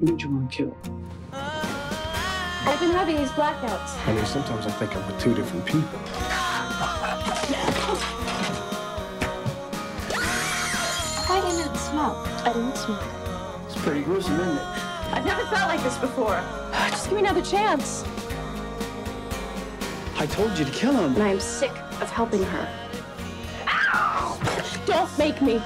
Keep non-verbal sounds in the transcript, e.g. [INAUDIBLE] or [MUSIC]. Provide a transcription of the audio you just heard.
Who'd you want to kill? I've been having these blackouts. I mean, sometimes I think I'm with two different people. Why didn't it smoke? I didn't smoke. It's pretty gruesome, isn't it? I've never felt like this before. [SIGHS] Just give me another chance. I told you to kill him. And I am sick of helping her. Ow! Don't make me.